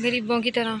गरीबों की तरह।